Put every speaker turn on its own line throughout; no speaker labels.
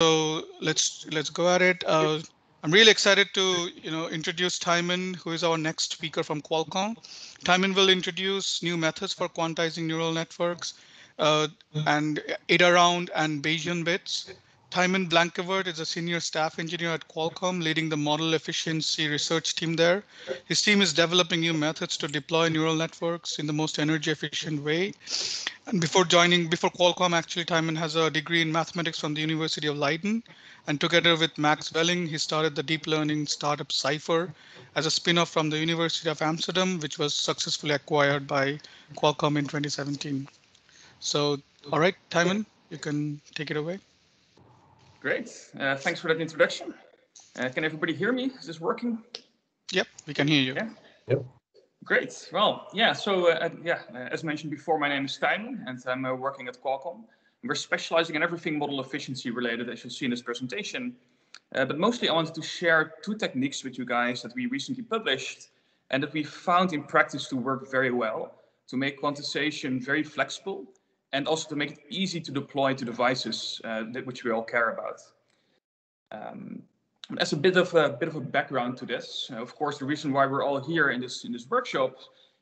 So let's let's go at it. Uh, I'm really excited to you know introduce Tijmen, who is our next speaker from Qualcomm. Tijmen will introduce new methods for quantizing neural networks uh, and AdaRound and Bayesian bits. Tijmen Blankevoort is a senior staff engineer at Qualcomm, leading the model efficiency research team there. His team is developing new methods to deploy neural networks in the most energy efficient way. And before joining, before Qualcomm, actually, Tijmen has a degree in mathematics from the University of Leiden. And together with Max Welling, he started the deep learning startup Scyfer as a spin-off from the University of Amsterdam, which was successfully acquired by Qualcomm in 2017. So, all right, Tijmen, you can take it away.
Great. Uh, thanks for that introduction. Uh, can everybody hear me? Is this working?
Yep, we can hear you.
Yeah.
Yep.
Great. Well, yeah. So, uh, yeah, uh, as mentioned before, my name is Tijmen, and I'm uh, working at Qualcomm. We're specializing in everything model efficiency related, as you'll see in this presentation. Uh, but mostly, I wanted to share two techniques with you guys that we recently published and that we found in practice to work very well to make quantization very flexible and also to make it easy to deploy to devices uh, which we all care about. Um, as a bit of a bit of a background to this, uh, of course, the reason why we're all here in this in this workshop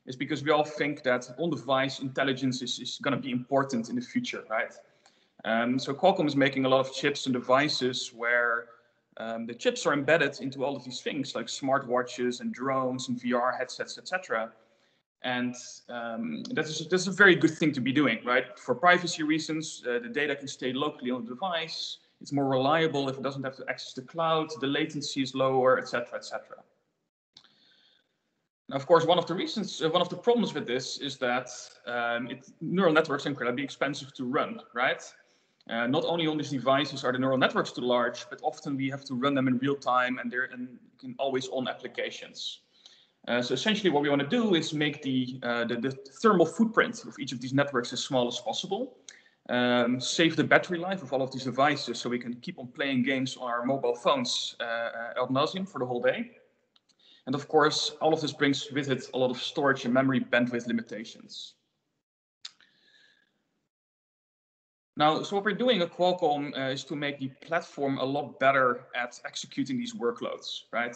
is because we all think that on-device intelligence is, is going to be important in the future, right? Um, so Qualcomm is making a lot of chips and devices where um, the chips are embedded into all of these things like smartwatches and drones and VR headsets, etc. And um, that's, that's a very good thing to be doing, right? For privacy reasons, uh, the data can stay locally on the device. It's more reliable if it doesn't have to access the cloud. The latency is lower, etc., etc. Of course, one of the reasons, uh, one of the problems with this is that um, it, neural networks are incredibly expensive to run, right? Uh, not only on these devices are the neural networks too large, but often we have to run them in real time and they're in, in always on applications. Uh, so essentially what we want to do is make the, uh, the, the, thermal footprint of each of these networks as small as possible. Um, save the battery life of all of these devices so we can keep on playing games on our mobile phones uh, uh ad nauseum for the whole day. And of course, all of this brings with it a lot of storage and memory bandwidth limitations. Now, so what we're doing at Qualcomm uh, is to make the platform a lot better at executing these workloads, right?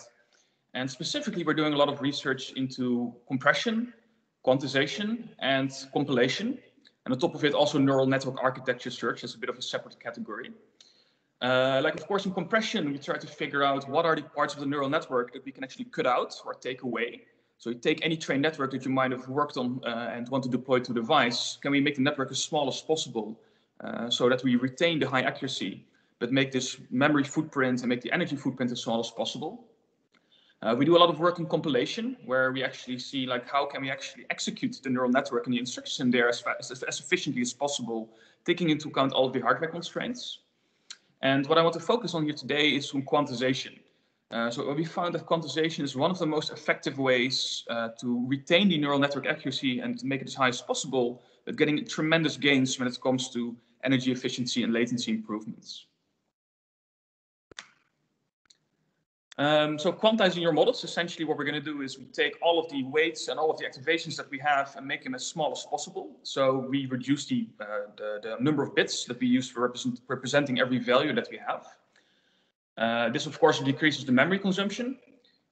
And specifically, we're doing a lot of research into compression, quantization, and compilation. And on top of it, also neural network architecture search as a bit of a separate category. Uh, like, of course, in compression, we try to figure out what are the parts of the neural network that we can actually cut out or take away. So you take any trained network that you might have worked on uh, and want to deploy to the device. Can we make the network as small as possible uh, so that we retain the high accuracy, but make this memory footprint and make the energy footprint as small as possible? Uh, we do a lot of work in compilation where we actually see like how can we actually execute the neural network and the instructions in there as, as, as efficiently as possible, taking into account all of the hardware constraints. And what I want to focus on here today is on quantization. Uh, so we found that quantization is one of the most effective ways uh, to retain the neural network accuracy and make it as high as possible, but getting tremendous gains when it comes to energy efficiency and latency improvements. Um, so quantizing your models, essentially what we're going to do is we take all of the weights and all of the activations that we have and make them as small as possible. So we reduce the, uh, the, the, number of bits that we use for represent, representing every value that we have. Uh, this, of course, decreases the memory consumption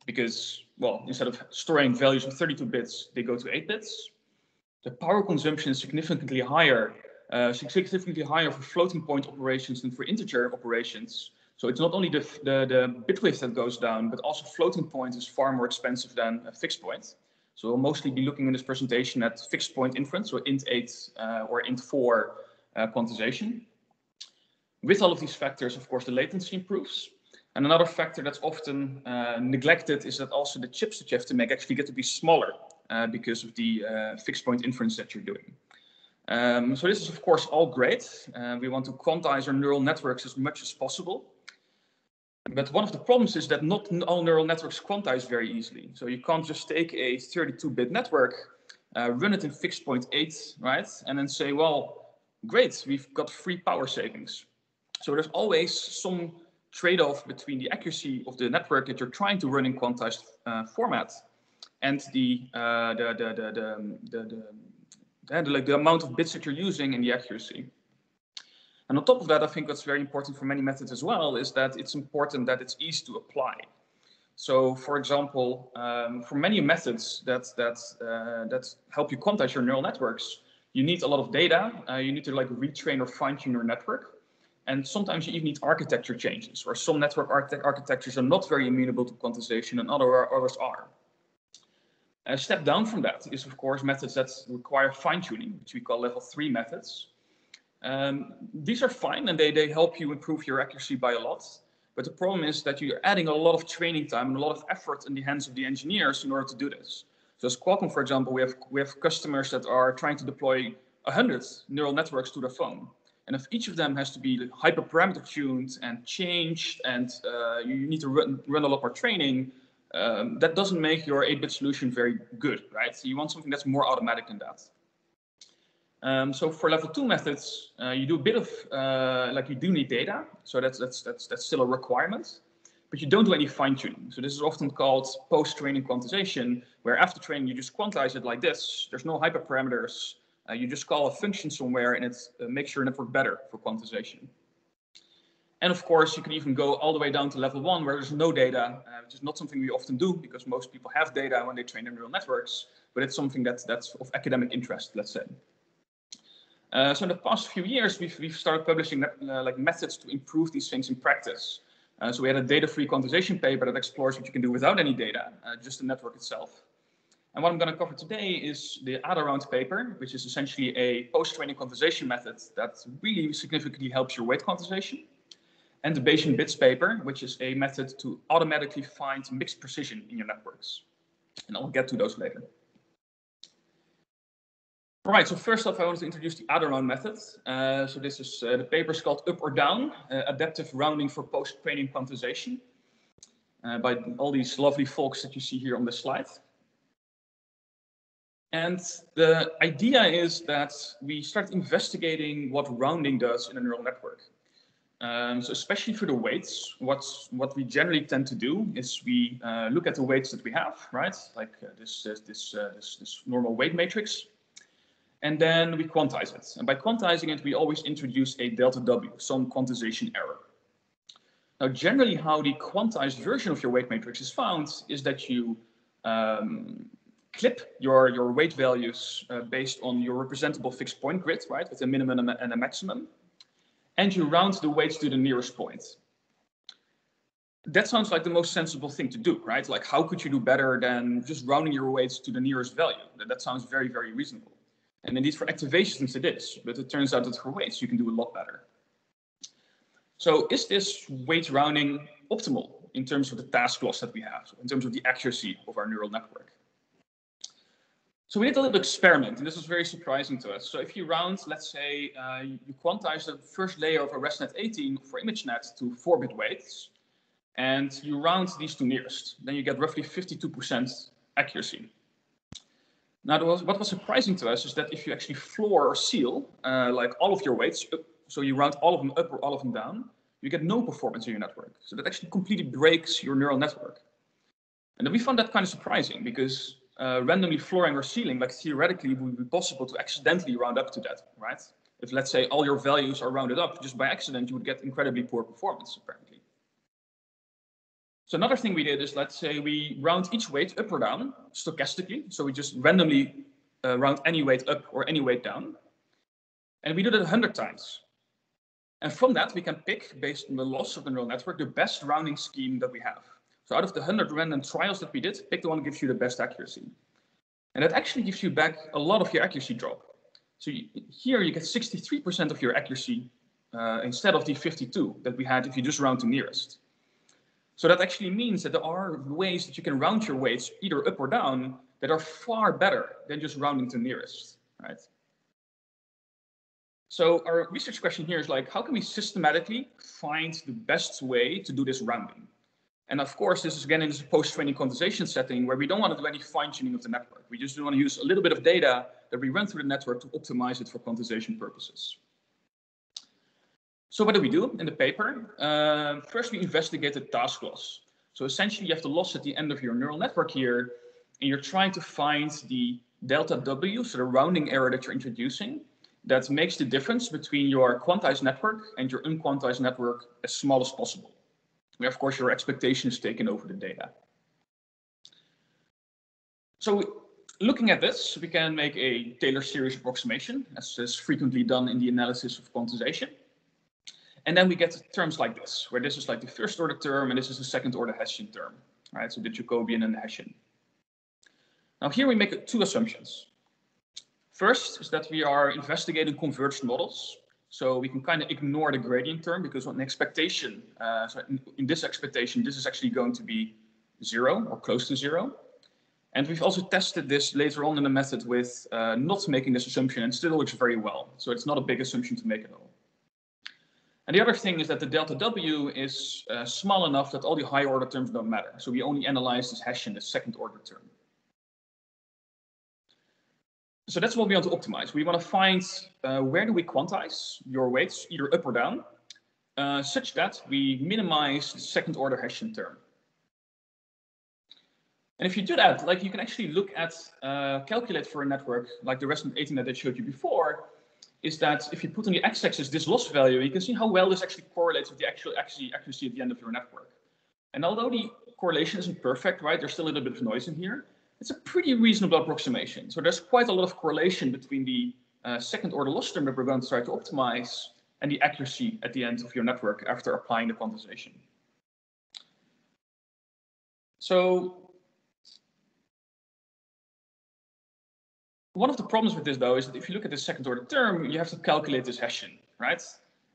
because, well, instead of storing values of 32 bits, they go to 8 bits. The power consumption is significantly higher, uh, significantly higher for floating point operations than for integer operations. So it's not only the, the, the bit that goes down, but also floating point is far more expensive than a fixed point. So we'll mostly be looking in this presentation at fixed point inference, or int8 uh, or int4 uh, quantization. With all of these factors, of course, the latency improves. And another factor that's often uh, neglected is that also the chips that you have to make actually get to be smaller uh, because of the uh, fixed point inference that you're doing. Um, so this is, of course, all great. Uh, we want to quantize our neural networks as much as possible. But one of the problems is that not all neural networks quantize very easily. So you can't just take a 32-bit network, uh, run it in fixed point eight, right? And then say, well, great, we've got free power savings. So there's always some trade-off between the accuracy of the network that you're trying to run in quantized uh, format and the, uh, the, the, the, the, the, the, the, the, like the amount of bits that you're using and the accuracy. And on top of that, I think what's very important for many methods as well is that it's important that it's easy to apply. So, for example, um, for many methods that that uh, that help you quantize your neural networks, you need a lot of data. Uh, you need to like retrain or fine tune your network. And sometimes you even need architecture changes, where some network architectures are not very amenable to quantization and other others are. A step down from that is, of course, methods that require fine tuning, which we call level three methods. Um, these are fine and they, they help you improve your accuracy by a lot. But the problem is that you're adding a lot of training time and a lot of effort in the hands of the engineers in order to do this. So as Qualcomm, for example, we have we have customers that are trying to deploy 100 neural networks to their phone. And if each of them has to be hyperparameter tuned and changed, and uh, you need to run, run a lot more training, um, that doesn't make your 8-bit solution very good, right? So you want something that's more automatic than that. Um, so for level two methods, uh, you do a bit of uh, like you do need data, so that's that's that's that's still a requirement but you don't do any fine tuning. So this is often called post-training quantization, where after training you just quantize it like this. There's no hyperparameters. Uh, you just call a function somewhere and it uh, makes your network better for quantization. And of course, you can even go all the way down to level one where there's no data, uh, which is not something we often do because most people have data when they train their neural networks, but it's something that's, that's of academic interest, let's say. Uh, so in the past few years, we've, we've started publishing uh, like methods to improve these things in practice. Uh, so we had a data-free quantization paper that explores what you can do without any data, uh, just the network itself. And what I'm going to cover today is the AdaRound paper, which is essentially a post-training quantization method that really significantly helps your weight quantization. And the Bayesian bits paper, which is a method to automatically find mixed precision in your networks. And I'll get to those later. All right, so first off, I want to introduce the AdaRound method. Uh, so this is, uh, the paper is called Up or Down, uh, Adaptive Rounding for Post-Training Quantization uh, by all these lovely folks that you see here on the slide. And the idea is that we start investigating what rounding does in a neural network. Um, so especially for the weights, what's, what we generally tend to do is we uh, look at the weights that we have, right? Like uh, this, this, this, this, this normal weight matrix and then we quantize it. And by quantizing it, we always introduce a delta W, some quantization error. Now, generally how the quantized version of your weight matrix is found is that you um, clip your, your weight values uh, based on your representable fixed point grid, right, with a minimum and a maximum, and you round the weights to the nearest point. That sounds like the most sensible thing to do, right? Like, how could you do better than just rounding your weights to the nearest value? That, that sounds very, very reasonable. And indeed for activations it is, but it turns out that for weights you can do a lot better. So is this weight rounding optimal in terms of the task loss that we have, in terms of the accuracy of our neural network? So we did a little experiment, and this was very surprising to us. So if you round, let's say, uh, you quantize the first layer of a ResNet 18 for ImageNet to 4-bit weights, and you round these to nearest, then you get roughly 52% accuracy. Now, was, what was surprising to us is that if you actually floor or ceil, uh, like all of your weights, so you round all of them up or all of them down, you get no performance in your network. So that actually completely breaks your neural network. And then we found that kind of surprising because uh, randomly flooring or ceiling, like theoretically, would be possible to accidentally round up to that, right? If let's say all your values are rounded up just by accident, you would get incredibly poor performance, apparently. So another thing we did is, let's say we round each weight up or down stochastically. So we just randomly uh, round any weight up or any weight down. And we do that 100 times. And from that, we can pick, based on the loss of the neural network, the best rounding scheme that we have. So out of the 100 random trials that we did, pick the one that gives you the best accuracy. And that actually gives you back a lot of your accuracy drop. So you, here you get 63% of your accuracy uh, instead of the 52 that we had if you just round to nearest. So that actually means that there are ways that you can round your weights either up or down that are far better than just rounding to nearest, right? So our research question here is like, how can we systematically find the best way to do this rounding? And of course, this is again in this post-training quantization setting where we don't want to do any fine-tuning of the network. We just want to use a little bit of data that we run through the network to optimize it for quantization purposes. So what do we do in the paper? Uh, first, we investigate the task loss. So essentially, you have the loss at the end of your neural network here, and you're trying to find the delta W, so the rounding error that you're introducing, that makes the difference between your quantized network and your unquantized network as small as possible. Where, of course, your expectation is taken over the data. So looking at this, we can make a Taylor series approximation, as is frequently done in the analysis of quantization. And then we get terms like this, where this is like the first order term and this is the second order Hessian term, right? So the Jacobian and the Hessian. Now here we make two assumptions. First is that we are investigating converged models. So we can kind of ignore the gradient term because on expectation, uh, so in, in this expectation, this is actually going to be zero or close to zero. And we've also tested this later on in the method with uh, not making this assumption and still works very well. So it's not a big assumption to make at all. And the other thing is that the delta W is uh, small enough that all the higher order terms don't matter. So we only analyze this Hessian, the second order term. So that's what we want to optimize. We want to find uh, where do we quantize your weights, either up or down, uh, such that we minimize the second order Hessian term. And if you do that, like you can actually look at uh, calculate for a network like the ResNet 18 that I showed you before, is that if you put on the x-axis this loss value, you can see how well this actually correlates with the actual accuracy at the end of your network. And although the correlation isn't perfect, right, there's still a little bit of noise in here, it's a pretty reasonable approximation. So there's quite a lot of correlation between the uh, second order loss term that we're going to try to optimize and the accuracy at the end of your network after applying the quantization. So One of the problems with this, though, is that if you look at the second order term, you have to calculate this Hessian, right?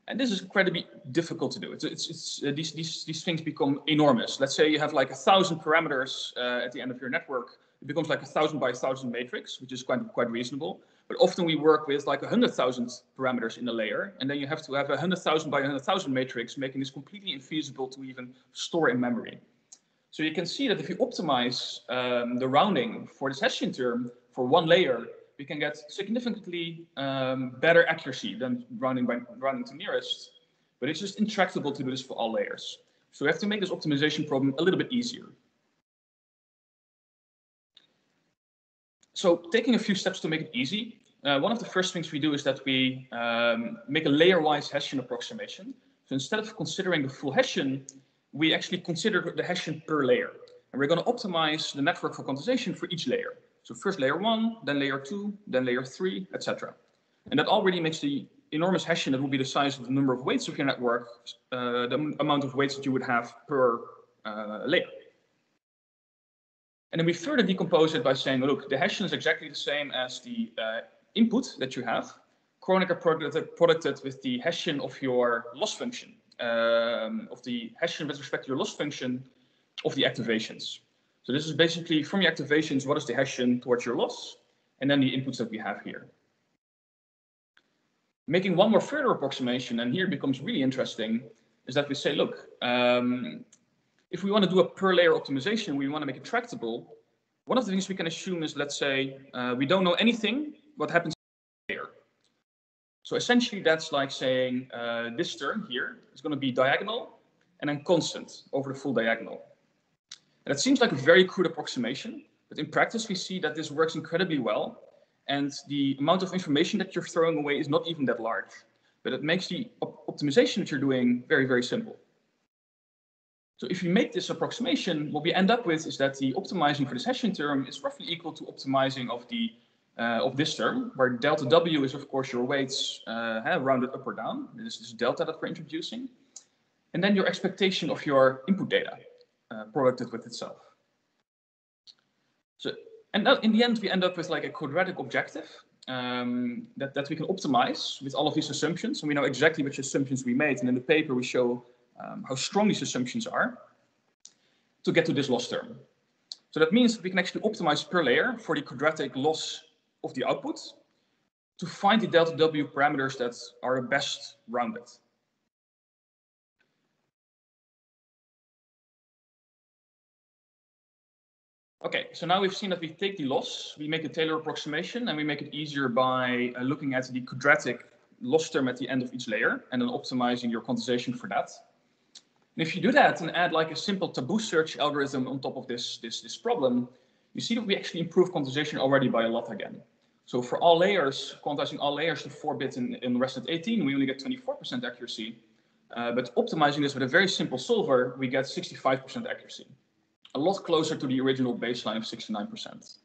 And this is incredibly difficult to do. It's, it's, it's uh, these, these, these things become enormous. Let's say you have like a thousand parameters uh, at the end of your network. It becomes like a thousand by a thousand matrix, which is quite, quite reasonable. But often we work with like a hundred thousand parameters in a layer, and then you have to have a hundred thousand by a hundred thousand matrix, making this completely infeasible to even store in memory. So you can see that if you optimize um, the rounding for this Hessian term, for one layer, we can get significantly um, better accuracy than running by rounding to nearest. But it's just intractable to do this for all layers. So we have to make this optimization problem a little bit easier. So taking a few steps to make it easy, uh, one of the first things we do is that we um, make a layer-wise Hessian approximation. So instead of considering the full Hessian, we actually consider the Hessian per layer. And we're going to optimize the network for quantization for each layer. So first layer one, then layer two, then layer three, etc. And that already makes the enormous Hessian that will be the size of the number of weights of your network, uh, the amount of weights that you would have per uh, layer. And then we further decompose it by saying, look, the Hessian is exactly the same as the uh, input that you have. Kronecker producted, producted with the Hessian of your loss function, um, of the Hessian with respect to your loss function of the activations. So this is basically from your activations, what is the Hessian towards your loss, and then the inputs that we have here. Making one more further approximation, and here becomes really interesting, is that we say, look, um, if we want to do a per layer optimization, we want to make it tractable. One of the things we can assume is, let's say, uh, we don't know anything what happens here. So essentially, that's like saying uh, this term here is going to be diagonal and then constant over the full diagonal. And it seems like a very crude approximation, but in practice, we see that this works incredibly well. And the amount of information that you're throwing away is not even that large, but it makes the op optimization that you're doing very, very simple. So if you make this approximation, what we end up with is that the optimizing for this Hessian term is roughly equal to optimizing of the uh, of this term, where delta W is of course your weights uh, rounded up or down. This is delta that we're introducing. And then your expectation of your input data uh, producted with itself. So, and in the end, we end up with like a quadratic objective um, that, that we can optimize with all of these assumptions. And we know exactly which assumptions we made. And in the paper, we show um, how strong these assumptions are to get to this loss term. So that means that we can actually optimize per layer for the quadratic loss of the output to find the delta W parameters that are best rounded. Okay, so now we've seen that we take the loss, we make a Taylor approximation, and we make it easier by uh, looking at the quadratic loss term at the end of each layer, and then optimizing your quantization for that. And if you do that and add like a simple tabu search algorithm on top of this, this, this problem, you see that we actually improve quantization already by a lot again. So for all layers, quantizing all layers to 4 bits in, in ResNet 18, we only get 24% accuracy. Uh, but optimizing this with a very simple solver, we get 65% accuracy. A lot closer to the original baseline of 69%.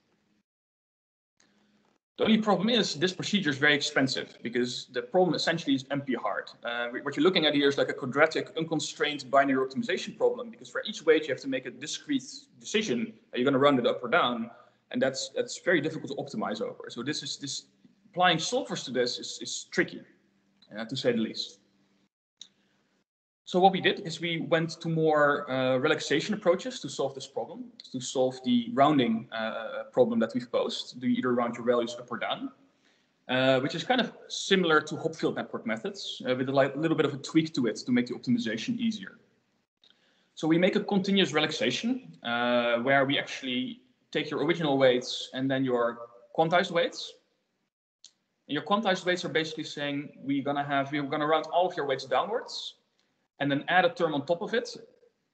The only problem is this procedure is very expensive because the problem essentially is NP hard. Uh, what you're looking at here is like a quadratic unconstrained binary optimization problem because for each weight you have to make a discrete decision. Are you going to round it up or down? And that's that's very difficult to optimize over. So this is this applying solvers to this is, is tricky, uh, to say the least. So what we did is we went to more uh, relaxation approaches to solve this problem, to solve the rounding uh, problem that we've posed. Do you either round your values up or down? Uh, which is kind of similar to Hopfield network methods, uh, with a like, little bit of a tweak to it to make the optimization easier. So we make a continuous relaxation uh, where we actually take your original weights and then your quantized weights. And your quantized weights are basically saying we're gonna have we're gonna round all of your weights downwards and then add a term on top of it.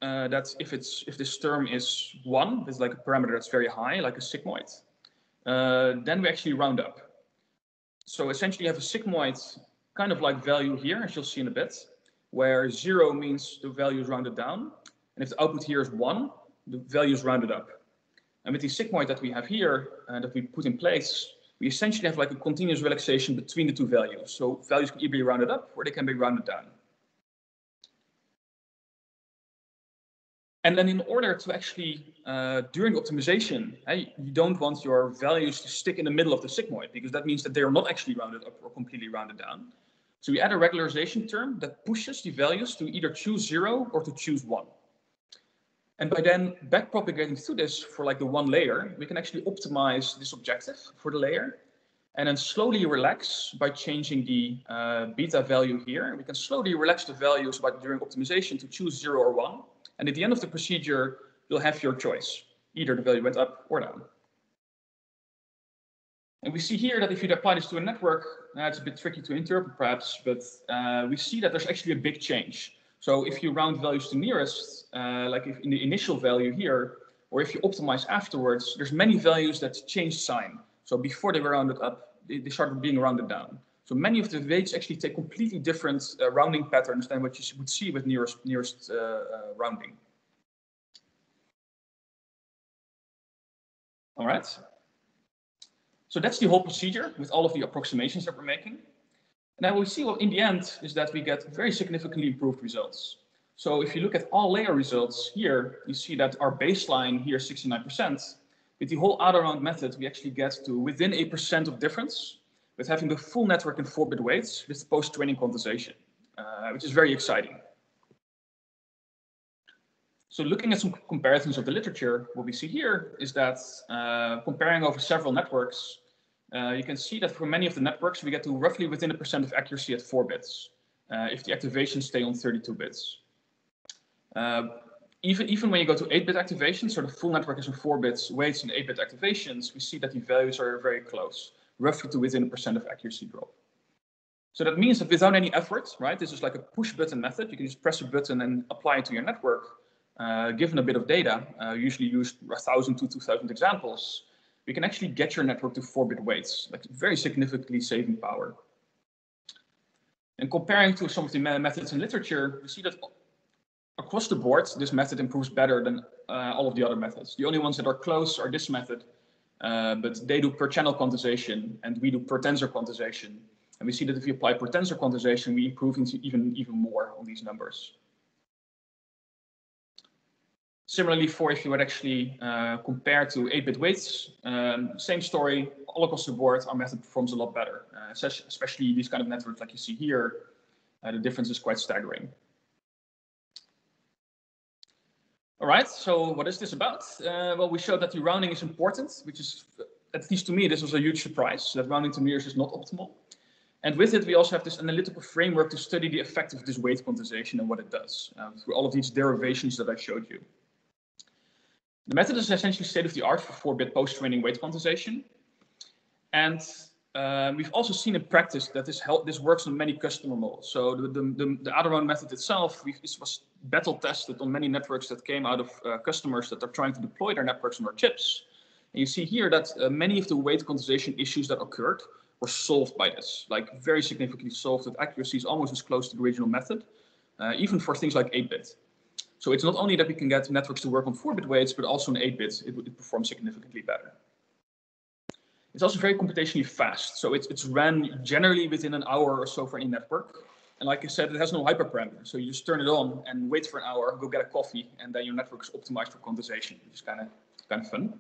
Uh, that if it's if this term is one, it's like a parameter that's very high, like a sigmoid, uh, then we actually round up. So essentially, you have a sigmoid kind of like value here, as you'll see in a bit, where zero means the value is rounded down, and if the output here is one, the value is rounded up. And with the sigmoid that we have here, uh, that we put in place, we essentially have like a continuous relaxation between the two values. So values can either be rounded up or they can be rounded down. And then in order to actually, uh, during optimization, hey, you don't want your values to stick in the middle of the sigmoid because that means that they are not actually rounded up or completely rounded down. So we add a regularization term that pushes the values to either choose zero or to choose one. And by then backpropagating through this for like the one layer, we can actually optimize this objective for the layer and then slowly relax by changing the uh, beta value here. We can slowly relax the values by during optimization to choose zero or one. And at the end of the procedure, you'll have your choice. Either the value went up or down. And we see here that if you apply this to a network, uh, it's a bit tricky to interpret perhaps, but uh, we see that there's actually a big change. So if you round values to nearest, uh, like if in the initial value here, or if you optimize afterwards, there's many values that change sign. So before they were rounded up, they, they started being rounded down. So many of the weights actually take completely different uh, rounding patterns than what you would see with nearest, nearest uh, uh, rounding. All right. So that's the whole procedure with all of the approximations that we're making. And then we see well in the end is that we get very significantly improved results. So if you look at all layer results here, you see that our baseline here is 69%. With the whole AdaRound method, we actually get to within a percent of difference with having the full network in 4-bit weights with post-training quantization, uh, which is very exciting. So looking at some comparisons of the literature, what we see here is that uh, comparing over several networks, uh, you can see that for many of the networks, we get to roughly within a percent of accuracy at 4 bits, uh, if the activations stay on 32 bits. Uh, even, even when you go to 8-bit activations, so the full network is in 4 bits, weights in 8-bit activations, we see that the values are very close roughly to within a percent of accuracy drop. So that means that without any effort, right, this is like a push button method. You can just press a button and apply it to your network. Uh, given a bit of data, uh, usually used 1,000 to 2,000 examples, we can actually get your network to 4-bit weights, like very significantly saving power. And comparing to some of the methods in literature, we see that across the board, this method improves better than uh, all of the other methods. The only ones that are close are this method uh, but they do per channel quantization and we do per tensor quantization. And we see that if we apply per tensor quantization, we improve even, even more on these numbers. Similarly, for if you would actually uh, compare to 8-bit weights, um, same story, all across the board, our method performs a lot better, uh, especially these kind of networks like you see here, uh, the difference is quite staggering. All right, so what is this about? Uh, well, we showed that the rounding is important, which is, at least to me, this was a huge surprise, that rounding to nearest is not optimal. And with it, we also have this analytical framework to study the effect of this weight quantization and what it does uh, through all of these derivations that I showed you. The method is essentially state of the art for 4-bit post-training weight quantization. And uh, we've also seen in practice that this help, this works on many customer models. So the, the, the, the method itself was battle tested on many networks that came out of uh, customers that are trying to deploy their networks on our chips. And you see here that uh, many of the weight quantization issues that occurred were solved by this, like very significantly solved that accuracy is almost as close to the original method, uh, even for things like 8-bit. So it's not only that we can get networks to work on 4-bit weights, but also in 8-bit, it, it performs significantly better. It's also very computationally fast. So it's, it's ran generally within an hour or so for any network. And like I said, it has no hyperparameter. So you just turn it on and wait for an hour, go get a coffee, and then your network is optimized for quantization, which is kind of kind of fun.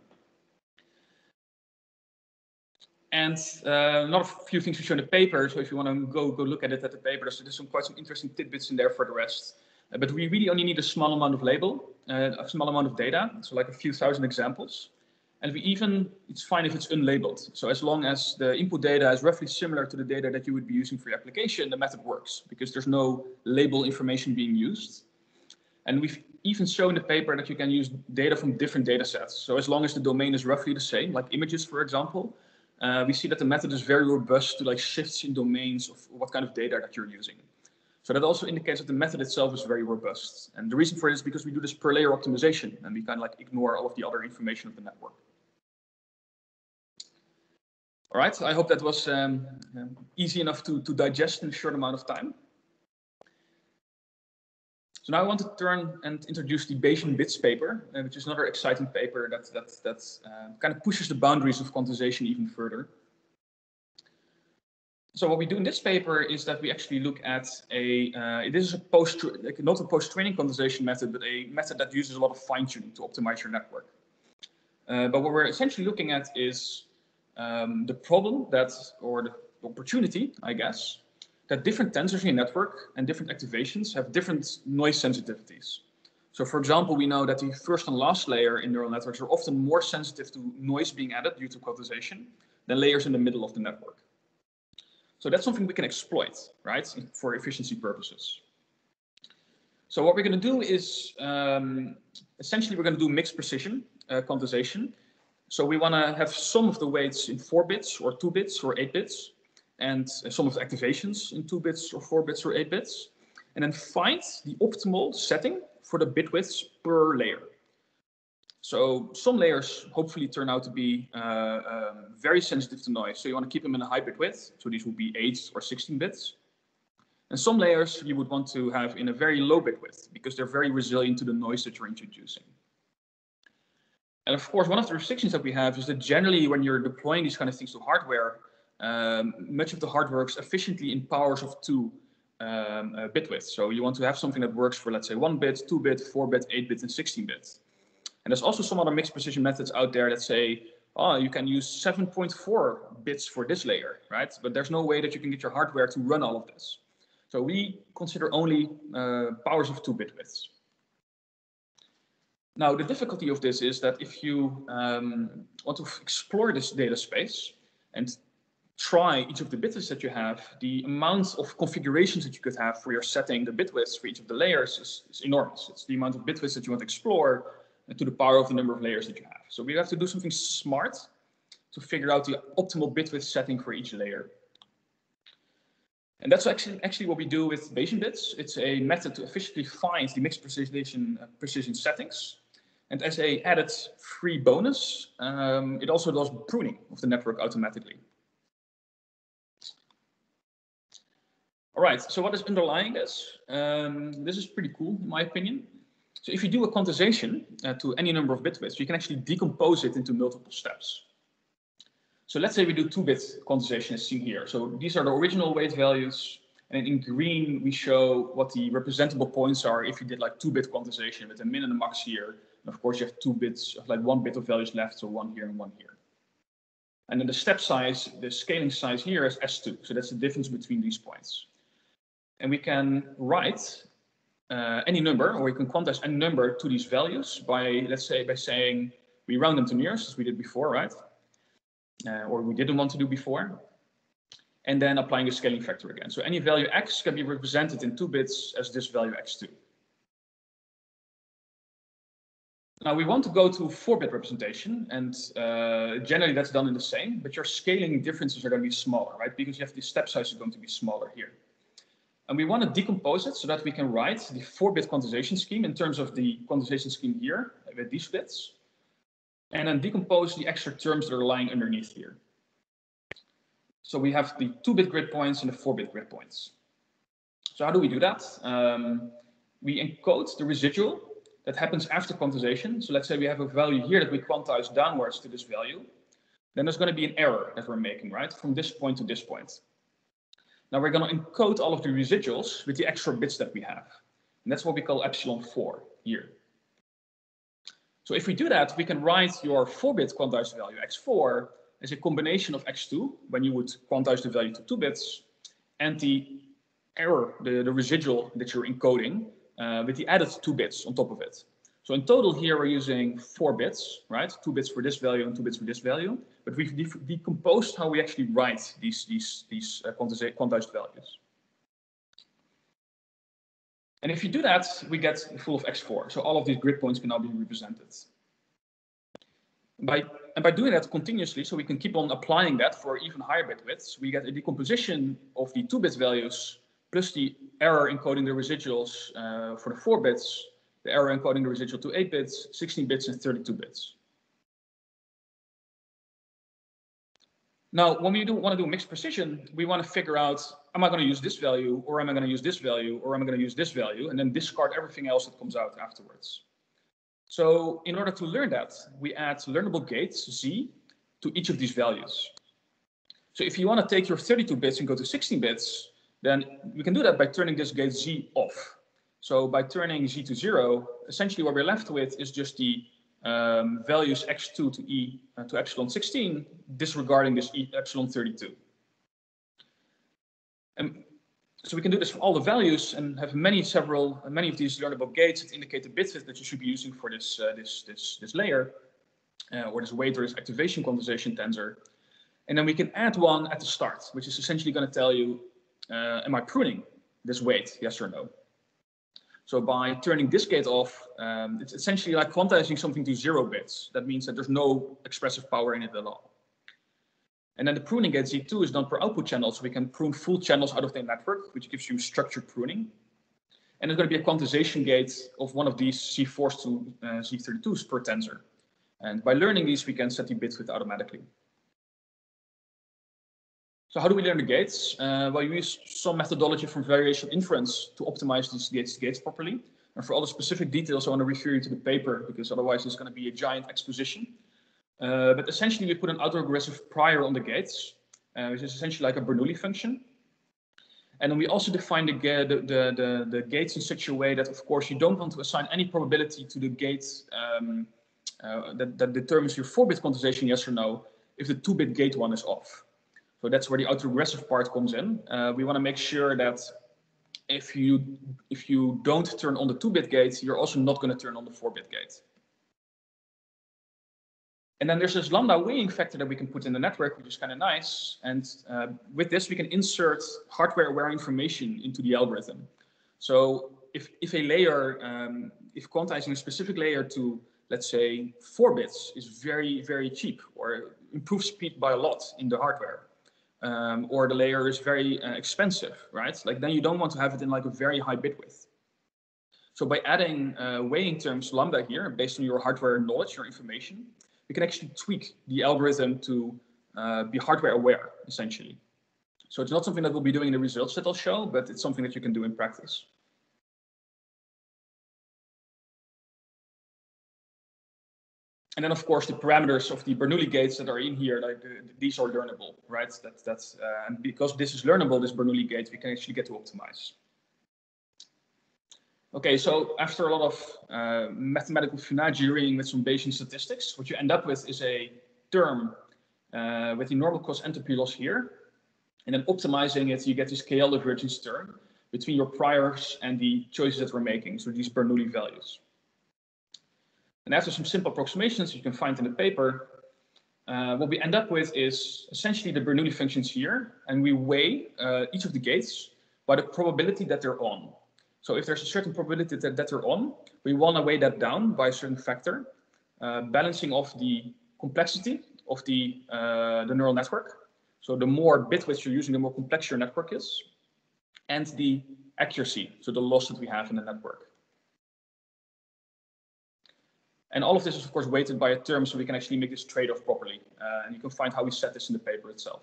And uh, another few things we show in the paper. So if you want to go go look at it at the paper, there's, there's some quite some interesting tidbits in there for the rest. Uh, but we really only need a small amount of label, uh, a small amount of data, so like a few thousand examples. And we even, it's fine if it's unlabeled. So as long as the input data is roughly similar to the data that you would be using for your application, the method works because there's no label information being used. And we've even shown in the paper that you can use data from different data sets. So as long as the domain is roughly the same, like images, for example, uh, we see that the method is very robust to like shifts in domains of what kind of data that you're using. So that also indicates that the method itself is very robust. And the reason for it is because we do this per layer optimization and we kind of like ignore all of the other information of the network. All right, I hope that was um, um, easy enough to, to digest in a short amount of time. So now I want to turn and introduce the Bayesian bits paper, uh, which is another exciting paper that, that, that uh, kind of pushes the boundaries of quantization even further. So what we do in this paper is that we actually look at a, uh, this is a post, like not a post-training quantization method, but a method that uses a lot of fine-tuning to optimize your network. Uh, but what we're essentially looking at is um, the problem that, or the opportunity, I guess, that different tensors in a network and different activations have different noise sensitivities. So for example, we know that the first and last layer in neural networks are often more sensitive to noise being added due to quantization than layers in the middle of the network. So that's something we can exploit, right, for efficiency purposes. So what we're going to do is, um, essentially, we're going to do mixed precision uh, quantization. So we want to have some of the weights in 4 bits or 2 bits or 8 bits and some of the activations in 2 bits or 4 bits or 8 bits, and then find the optimal setting for the bit widths per layer. So some layers hopefully turn out to be uh, um, very sensitive to noise. So you want to keep them in a high bit width. So these would be 8 or 16 bits. And some layers you would want to have in a very low bit width because they're very resilient to the noise that you're introducing. And of course, one of the restrictions that we have is that generally when you're deploying these kind of things to hardware, um, much of the hardware works efficiently in powers of two um, uh, bit width. So you want to have something that works for, let's say, one bit, two bit, four bit, eight bit, and 16 bit. And there's also some other mixed precision methods out there that say, oh, you can use 7.4 bits for this layer, right? But there's no way that you can get your hardware to run all of this. So we consider only uh, powers of two bit widths. Now, the difficulty of this is that if you um, want to explore this data space and try each of the bit widths that you have, the amount of configurations that you could have for your setting the bit widths for each of the layers is, is enormous. It's the amount of bit widths that you want to explore to the power of the number of layers that you have. So we have to do something smart to figure out the optimal bit width setting for each layer. And that's actually, actually what we do with Bayesian bits. It's a method to efficiently find the mixed precision, uh, precision settings. And as a added free bonus, um, it also does pruning of the network automatically. All right, so what is underlying this? Um, this is pretty cool, in my opinion. So if you do a quantization uh, to any number of bit widths, you can actually decompose it into multiple steps. So let's say we do two-bit quantization as seen here. So these are the original weight values. And in green, we show what the representable points are if you did like two-bit quantization with a min and a max here. Of course, you have two bits, like one bit of values left, so one here and one here. And then the step size, the scaling size here is S2. So that's the difference between these points. And we can write uh, any number, or we can quantize any number to these values by, let's say, by saying we round them to nearest, as we did before, right? Uh, or we didn't want to do before. And then applying a scaling factor again. So any value x can be represented in two bits as this value x2. Now we want to go to 4-bit representation, and uh, generally that's done in the same, but your scaling differences are going to be smaller, right? Because you have the step size is going to be smaller here. And we want to decompose it so that we can write the 4-bit quantization scheme in terms of the quantization scheme here with these bits. and then decompose the extra terms that are lying underneath here. So we have the 2-bit grid points and the 4-bit grid points. So how do we do that? Um, we encode the residual that happens after quantization. So let's say we have a value here that we quantize downwards to this value. Then there's going to be an error that we're making, right? From this point to this point. Now we're going to encode all of the residuals with the extra bits that we have. And that's what we call epsilon 4 here. So if we do that, we can write your 4-bit quantized value x4 as a combination of x2, when you would quantize the value to 2 bits, and the error, the, the residual that you're encoding, uh, with the added 2 bits on top of it. So in total here, we're using 4 bits, right? 2 bits for this value and 2 bits for this value. But we've de decomposed how we actually write these, these, these uh, quantized values. And if you do that, we get full of x4. So all of these grid points can now be represented. By, and by doing that continuously, so we can keep on applying that for even higher bit widths, we get a decomposition of the 2-bit values plus the error encoding the residuals uh, for the 4 bits, the error encoding the residual to 8 bits, 16 bits, and 32 bits. Now, when we do want to do mixed precision, we want to figure out, am I going to use this value, or am I going to use this value, or am I going to use this value, and then discard everything else that comes out afterwards. So in order to learn that, we add learnable gates, Z, to each of these values. So if you want to take your 32 bits and go to 16 bits, then we can do that by turning this gate Z off. So by turning Z to zero, essentially what we're left with is just the um, values x2 to e uh, to epsilon 16, disregarding this e epsilon 32. And so we can do this for all the values and have many several many of these learnable gates that indicate the bit that you should be using for this uh, this this this layer uh, or this weight or this activation quantization tensor. And then we can add one at the start, which is essentially going to tell you, uh, am I pruning this weight, yes or no? So by turning this gate off, um, it's essentially like quantizing something to zero bits. That means that there's no expressive power in it at all. And then the pruning gate Z2 is done per output channel, so we can prune full channels out of the network, which gives you structured pruning. And there's going to be a quantization gate of one of these Z4s to uh, Z32s per tensor. And by learning these, we can set the bit width automatically. So how do we learn the gates? Uh, well, you use some methodology from variational inference to optimize these gates, gates properly. And for all the specific details, I want to refer you to the paper because otherwise it's going to be a giant exposition. Uh, but essentially, we put an autoregressive prior on the gates, uh, which is essentially like a Bernoulli function. And then we also define the, the, the, the, gates in such a way that, of course, you don't want to assign any probability to the gate um, uh, that, that determines your 4-bit quantization, yes or no, if the 2-bit gate one is off. So that's where the autoregressive part comes in. Uh, we want to make sure that if you if you don't turn on the 2-bit gate, you're also not going to turn on the 4-bit gate. And then there's this lambda weighing factor that we can put in the network, which is kind of nice. And uh, with this, we can insert hardware-aware information into the algorithm. So if, if a layer, um, if quantizing a specific layer to, let's say, 4 bits is very, very cheap or improves speed by a lot in the hardware, um, or the layer is very uh, expensive, right? Like then you don't want to have it in like a very high bit width. So by adding uh, weighing terms lambda here, based on your hardware knowledge, your information, we can actually tweak the algorithm to uh, be hardware aware, essentially. So it's not something that we'll be doing in the results that I'll show, but it's something that you can do in practice. And then of course the parameters of the Bernoulli gates that are in here, like these are learnable, right? That's that's uh, and because this is learnable, this Bernoulli gate, we can actually get to optimize. Okay, so after a lot of uh, mathematical finagiering with some Bayesian statistics, what you end up with is a term uh, with the normal cross entropy loss here, and then optimizing it, you get this KL divergence term between your priors and the choices that we're making, so these Bernoulli values. And after some simple approximations you can find in the paper, uh, what we end up with is essentially the Bernoulli functions here, and we weigh uh, each of the gates by the probability that they're on. So if there's a certain probability that, that they're on, we want to weigh that down by a certain factor, uh, balancing off the complexity of the, uh, the neural network. So the more bit you're using, the more complex your network is, and the accuracy, so the loss that we have in the network. And all of this is, of course, weighted by a term, so we can actually make this trade-off properly. Uh, and you can find how we set this in the paper itself.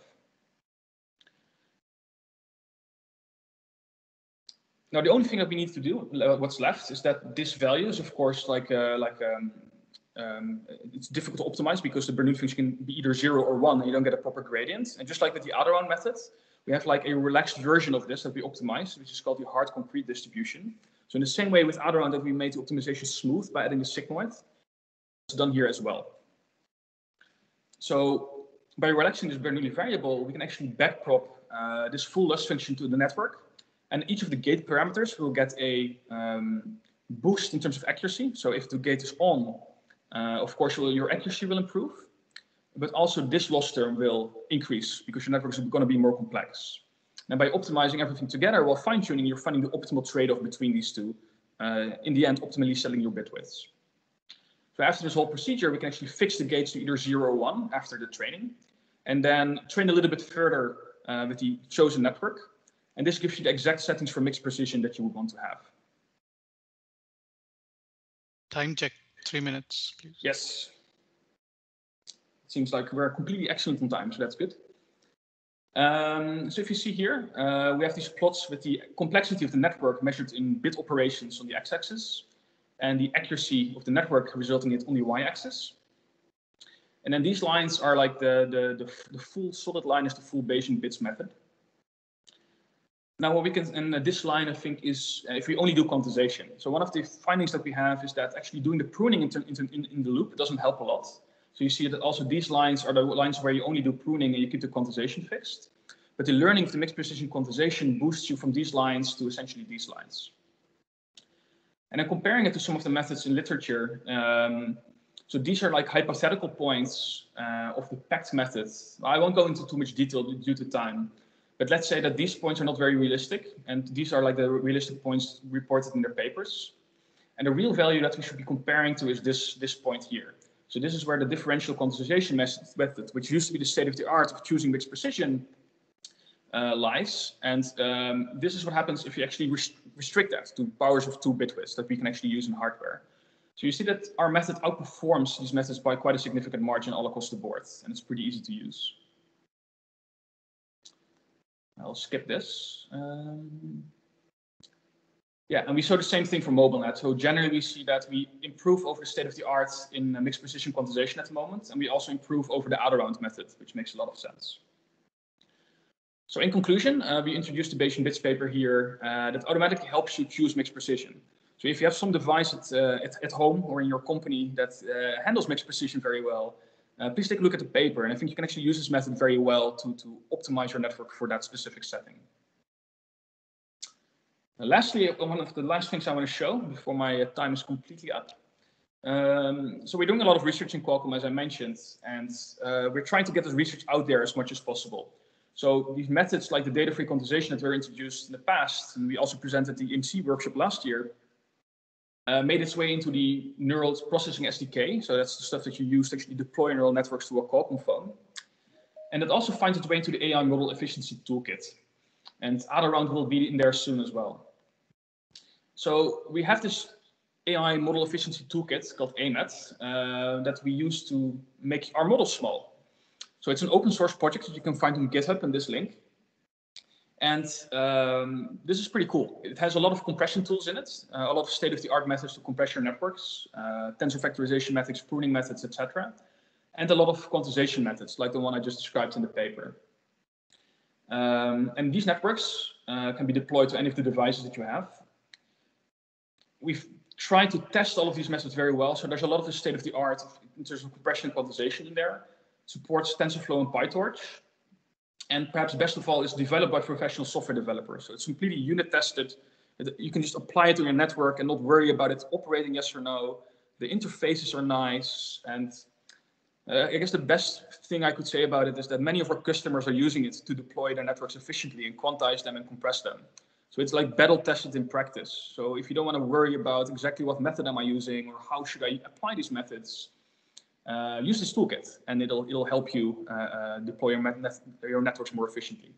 Now, the only thing that we need to do, uh, what's left, is that this value is, of course, like uh, like um, um, it's difficult to optimize because the Bernoulli function can be either zero or one, and you don't get a proper gradient. And just like with the AdaRound method, we have like a relaxed version of this that we optimize, which is called the hard concrete distribution. So in the same way with AdaRound that we made the optimization smooth by adding the sigmoid, done here as well. So by relaxing this Bernoulli variable, we can actually backprop uh, this full loss function to the network. And each of the gate parameters will get a um, boost in terms of accuracy. So if the gate is on, uh, of course, your accuracy will improve but also this loss term will increase because your network is going to be more complex. And by optimizing everything together while fine tuning, you're finding the optimal trade-off between these two, uh, in the end, optimally selling your bit widths. So after this whole procedure, we can actually fix the gates to either zero or one after the training, and then train a little bit further uh, with the chosen network. And this gives you the exact settings for mixed precision that you would want to have.
Time check, three minutes, please.
Yes It seems like we're completely excellent on time, so that's good. Um, so if you see here, uh, we have these plots with the complexity of the network measured in bit operations on the x-axis and the accuracy of the network resulting in it on the y-axis. And then these lines are like the, the, the, the, full solid line is the full Bayesian bits method. Now what we can, and this line I think is uh, if we only do quantization. So one of the findings that we have is that actually doing the pruning in, in, in the loop doesn't help a lot. So you see that also these lines are the lines where you only do pruning and you keep the quantization fixed. But the learning of the mixed precision quantization boosts you from these lines to essentially these lines. And then comparing it to some of the methods in literature, um, so these are like hypothetical points uh, of the PACT method. I won't go into too much detail due to time, but let's say that these points are not very realistic, and these are like the realistic points reported in their papers. And the real value that we should be comparing to is this, this point here. So this is where the differential quantization method, which used to be the state of the art of choosing mixed precision, uh, lies. And um, this is what happens if you actually rest restrict that to powers of two bit widths that we can actually use in hardware. So you see that our method outperforms these methods by quite a significant margin all across the board, and it's pretty easy to use. I'll skip this. Um, yeah, and we saw the same thing for MobileNet. So generally we see that we improve over the state of the art in mixed precision quantization at the moment, and we also improve over the AdaRound method, which makes a lot of sense. So in conclusion, uh, we introduced the Bayesian bits paper here uh, that automatically helps you choose mixed precision. So if you have some device at, uh, at, at, home or in your company that uh, handles mixed precision very well, uh, please take a look at the paper. And I think you can actually use this method very well to, to optimize your network for that specific setting lastly, one of the last things I want to show before my uh, time is completely up. Um, so we're doing a lot of research in Qualcomm, as I mentioned, and uh, we're trying to get this research out there as much as possible. So these methods like the data-free quantization that were introduced in the past, and we also presented the EMC workshop last year, uh, made its way into the neural processing SDK. So that's the stuff that you use to actually deploy neural networks to a Qualcomm phone. And it also finds its way into the AI model efficiency toolkit. And AdaRound will be in there soon as well. So we have this AI model efficiency toolkit called AIMET uh, that we use to make our models small. So it's an open source project that you can find on GitHub in this link. And um, this is pretty cool. It has a lot of compression tools in it, uh, a lot of state-of-the-art methods to compress your networks, uh, tensor factorization methods, pruning methods, etc., and a lot of quantization methods, like the one I just described in the paper. Um, and these networks uh, can be deployed to any of the devices that you have we've tried to test all of these methods very well. So there's a lot of the state of the art in terms of compression and quantization in there. Supports TensorFlow and PyTorch. And perhaps best of all is developed by professional software developers. So it's completely unit tested. You can just apply it to your network and not worry about it operating yes or no. The interfaces are nice. And uh, I guess the best thing I could say about it is that many of our customers are using it to deploy their networks efficiently and quantize them and compress them. So it's like battle tested in practice. So if you don't want to worry about exactly what method am I using or how should I apply these methods, use this toolkit and it'll it'll help you uh, uh, deploy your, your networks more efficiently.